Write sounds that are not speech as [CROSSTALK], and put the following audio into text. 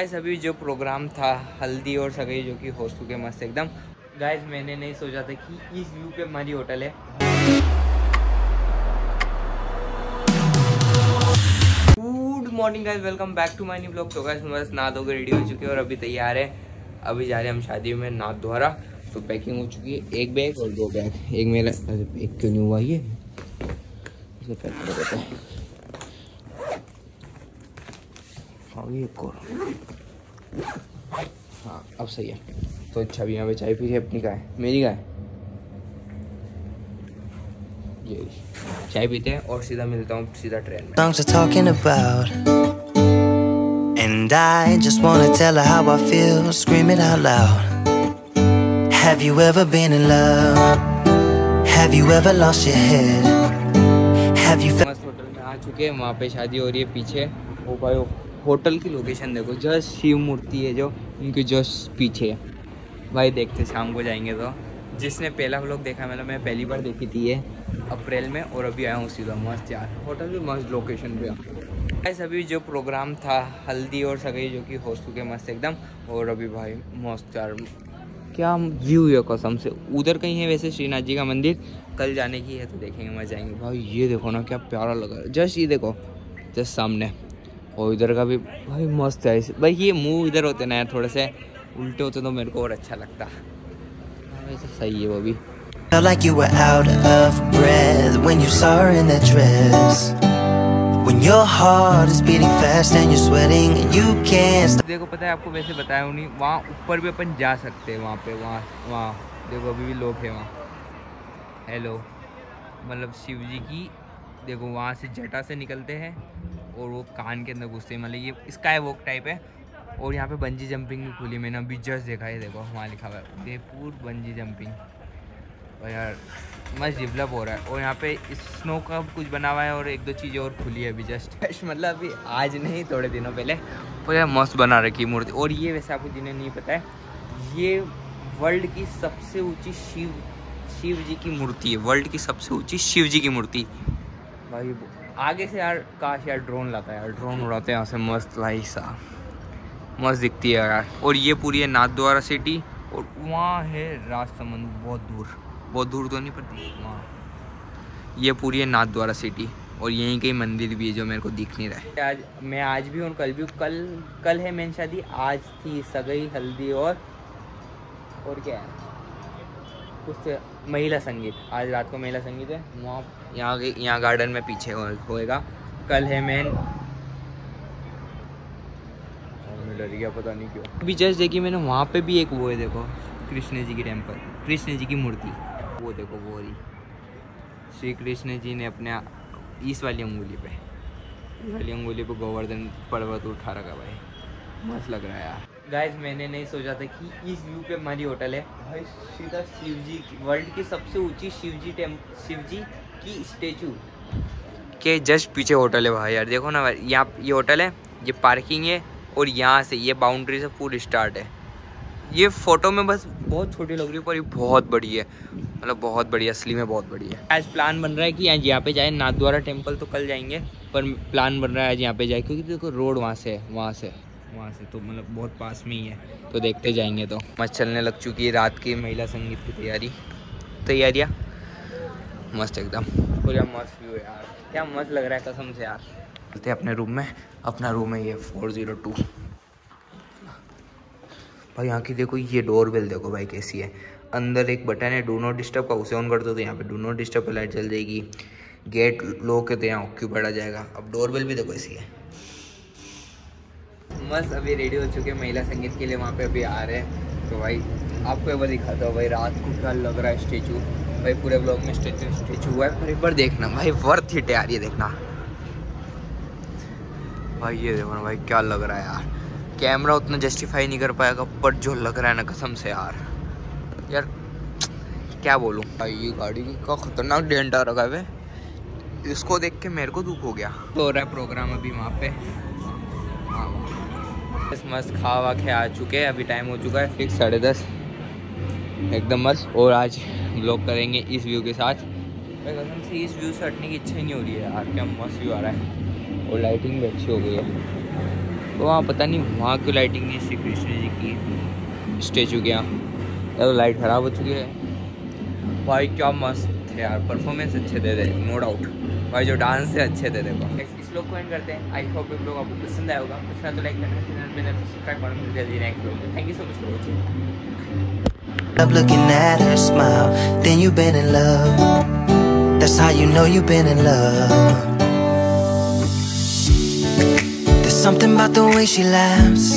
Guys अभी जो programme था, हल्दी और सगाई जो कि हो चुके मस्त एकदम। गाइस मैंने नहीं सोचा था कि इस व्यू पे हमारी होटल है। Good morning guys welcome back to my new blog तो गाइस बस नहा धो रेडी हो चुके और अभी तैयार है। अभी जा रहे हैं हम शादी में नाथ द्वारा तो पैकिंग हो चुकी है, एक बैग और दो बैग एक मेरा एक क्यों नहीं हुआ ये? पैक कर हैं। हाँ ये और हाँ अब सही है तो अच्छा भी यहाँ पे चाय पी रही है अपनी का है मेरी का है ये चाय पीते हैं और सीधा मिलता हूँ सीधा ट्रेन में songs are talking about. And I just wanna tell her how I feel, scream it out loud. Have you ever been in love? Have you ever lost your head? Have you felt hotel में आ चुके हैं वहाँ पे शादी हो रही है पीछे ओ भाई ओ, होटल की लोकेशन देखो, जस्ट शिव मूर्ति है जो उनके जस्ट पीछे भाई देखते शाम को जाएँगे तो। जिसने पहला व्लॉग देखा मतलब मैं पहली बार देखी थी ये, अप्रैल में, और अभी आया हूँ सीधा, मस्त यार। होटल भी मस्त लोकेशन पे गाइस अभी जो प्रोग्राम था, हल्दी और सगाई जो कि हो चुके मस्त एकदम, और अभी भाई मस्त यार। क्या व्यू है कसम से। उधर कहीं है वैसे श्रीनाथ जी का मंदिर, कल जाने की है तो देखेंगे, मज़ा आएँगे। भाई, ये देखो ना, क्या प्यारा लगा जस्ट ये देखो, जस्ट सामने। और इधर का भी भाई मस्त है। भाई ये मुँह इधर होते ना थोड़े से उल्टे होते तो मेरे को और अच्छा लगता। हाँ, वैसे सही है वो भी। Like you were out of breath when you saw her in that dress? When your heart is beating fast and you're sweating and you can't देखो पता है आपको वैसे बताया नहीं वहाँ ऊपर भी अपन जा सकते हैं वहाँ पे वहाँ वहाँ। देखो अभी भी लोग हैं वहाँ। हेलो मतलब शिव जी की देखो वहाँ से जटा से निकलते हैं। और वो कान के अंदर घुसते हैं। मतलब ये स्काई वॉक टाइप है। और यहाँ पे बंजी जंपिंग भी खुली मैंने अभी जस्ट देखा है। देखो वहाँ लिखा हुआ है। उदयपुर बंजी जंपिंग और यार मस्त डेवलप हो रहा है। और यहाँ पे स्नो का कुछ बना हुआ है और एक दो चीज़ें और खुली है अभी जस्ट [LAUGHS] मतलब अभी आज नहीं थोड़े दिनों पहले। और यार मस्त बना रखी मूर्ति। और ये वैसे आपको जिन्हें नहीं पता है ये वर्ल्ड की सबसे ऊँची शिव शिव जी की मूर्ति है। वर्ल्ड की सबसे ऊँची शिव जी की मूर्ति। भाई, आगे से यार काश यार ड्रोन लाता है यार। ड्रोन उड़ाते हैं यहाँ से मस्त, भाई साहब। मस्त दिखती है यार। और ये पूरी है नाथ द्वारा सिटी और वहाँ है राजसमंद, बहुत दूर। बहुत दूर तो नहीं पड़ती वहाँ ये पूरी है नाथ द्वारा सिटी और यहीं कहीं मंदिर भी है जो मेरे को दिख नहीं रहा आज, मैं आज भी हूँ कल भी, कल कल है मेन शादी, आज थी सगई, हल्दी और और क्या है? कुछ महिला संगीत, आज रात को महिला संगीत है, वहाँ यहाँ के- यहाँ गार्डन में पीछे हो- होएगा। कल है मेन मैं डर गया पता नहीं क्यों। अभी जस्ट देखी मैंने वहाँ पे भी एक वो है देखो कृष्ण जी की टेंपल कृष्ण जी की मूर्ति। वो देखो वो रही श्री कृष्ण जी ने अपने इस वाली अंगुली पे इस वाली अंगुली पे गोवर्धन पर्वत उठा रखा भाई। मस्त लग रहा है यार। गाइस मैंने नहीं सोचा था कि इस व्यू पे हमारी होटल है। भाई, सीधा शिव जी वर्ल्ड की सबसे ऊँची शिव जी टेम शिव जी की स्टेचू के जस्ट पीछे होटल है भाई यार। देखो ना यहाँ ये होटल है, ये पार्किंग है और यहाँ से ये बाउंड्री से पूरी स्टार्ट है। ये फ़ोटो में बस बहुत छोटी लग रही है, पर ये बहुत बड़ी है। मतलब बहुत बड़ी, असली में बहुत बड़ी है। आज प्लान बन रहा है कि आज यहाँ पे जाए। नाथद्वारा टेंपल तो कल जाएँगे, पर प्लान बन रहा है आज यहाँ पे जाए, क्योंकि देखो रोड वहाँ से है, वहाँ से वहाँ से तो मतलब बहुत पास में ही है। तो देखते जाएँगे तो। मस्त चलने लग चुकी है रात की महिला संगीत की तैयारी। तैयारियाँ? मस्त एकदम। पूरा मस्त व्यू है यार। क्या मस्त लग रहा है कसम से यार। चलते अपने रूम में। अपना रूम है ये फोर ज़ीरो टू। भाई, यहाँ की देखो, ये डोर बेल देखो भाई कैसी है। अंदर एक बटन है डू नॉट डिस्टर्ब का, उसे ऑन कर दो तो यहाँ पे डू नॉट डिस्टर्ब पे लाइट जल जाएगी। गेट लो के तो यहाँ ऑक्यूपाइड आ जाएगा। अब डोर बेल भी देखो ऐसी है। मस्त अभी रेडी हो चुके हैं महिला संगीत के लिए वहाँ पे अभी आ रहे हैं। तो भाई आपको एक बार दिखाता हूँ भाई रात को क्या लग रहा है स्टेचू। भाई पूरे ब्लॉग में स्टेचू स्टेचू हुआ है पर एक बार देखना। भाई वर्थ हिट यार ये देखना। भाई ये देखो भाई क्या लग रहा है यार। कैमरा उतना जस्टिफाई नहीं कर पाएगा पर जो लग रहा है ना कसम से यार। यार क्या बोलूँ? भाई ये गाड़ी का खतरनाक डेंट आ रखा है इसको देख के मेरे को दुख हो गया। तो रहा है प्रोग्राम अभी वहाँ पे। हाँ, बस मस्त खा वा के आ चुके हैं, अभी टाइम हो चुका है फिक्स साढ़े दस। एकदम मस्त, और आज ब्लॉग करेंगे इस व्यू के साथ। कसम से इस व्यू से हटने की इच्छा ही नहीं हो रही है यार, क्या मस्त व्यू आ रहा है। और लाइटिंग भी अच्छी हो गई है। तो वहाँ पता नहीं, वहाँ क्यों लाइटिंग नहीं, श्री कृष्ण जी की स्टेचू के यहाँ। तो लाइट ख़राब हो चुकी है। भाई, क्या मस्त है यार परफॉर्मेंस अच्छे दे रहे नो डाउट भाई जो डांस है अच्छे दे देखो इस लोग को एंड करते हैं आई होप इस लोग आपको पसंद आया होगा पसंद तो लाइक करना चैनल पे सब्सक्राइब करना मिल जल्दी नेक्स्ट लोग thank you so much for watching Up looking at her smile, then you've been in love. That's how you know you've been in love. There's something about the way she laughs.